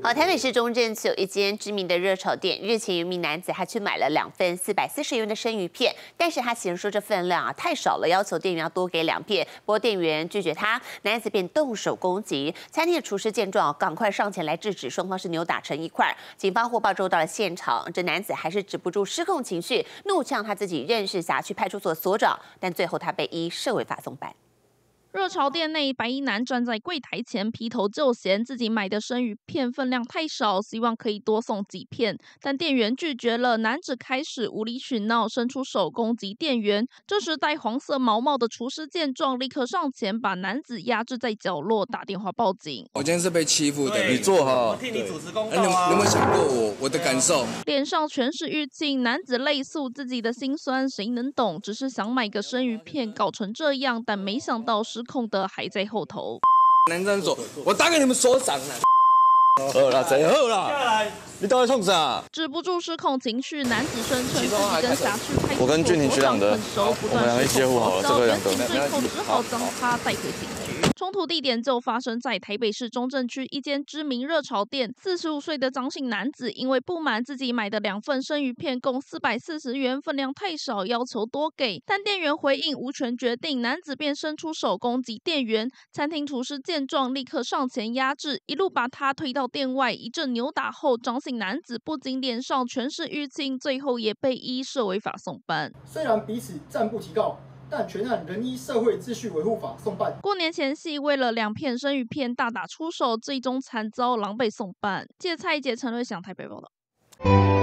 好，台北市中正区有一间知名的热炒店，日前有一名男子他去买了两份四百四十元的生鱼片，但是他嫌说这份量啊太少了，要求店员要多给两片，不过店员拒绝他，男子便动手攻击。餐厅的厨师见状，赶快上前来制止，双方是扭打成一块。警方获报之后到了现场，这男子还是止不住失控情绪，怒呛他自己认识辖区派出所所长，但最后他被依社会法送办。热潮店内，白衣男站在柜台前，劈头就嫌自己买的生鱼片分量太少，希望可以多送几片，但店员拒绝了。男子开始无理取闹，伸出手攻击店员。这时，戴黄色毛帽的厨师见状，立刻上前把男子压制在角落，打电话报警。我今天是被欺负的，你坐哈，我替你主持公道啊！有没有想过我我的感受？脸上全是淤青，男子泪诉自己的心酸，谁能懂？只是想买个生鱼片，搞成这样，但没想到是。失控的还在后头。男生说：“我打给你们所长了。”好了，最好了。你到底冲啥？止不住失控情绪，男子声称自己跟辖区派出所所长很熟，不断接触好了，这个两个，最后只好将他带回警局。冲突地点就发生在台北市中正区一间知名热潮店。四十五岁的张姓男子因为不满自己买的两份生鱼片共四百四十元，分量太少，要求多给，但店员回应无权决定，男子便伸出手攻击店员。餐厅厨师见状，立刻上前压制，一路把他推到店外，一阵扭打后，张姓男子不仅脸上全是淤青，最后也被依涉违法送办。虽然彼此暂不提告。但全案仍依社会秩序维护法送办。过年前夕，为了两片生鱼片大打出手，最终惨遭狼狈送办。芥菜姐陈瑞祥台北报道。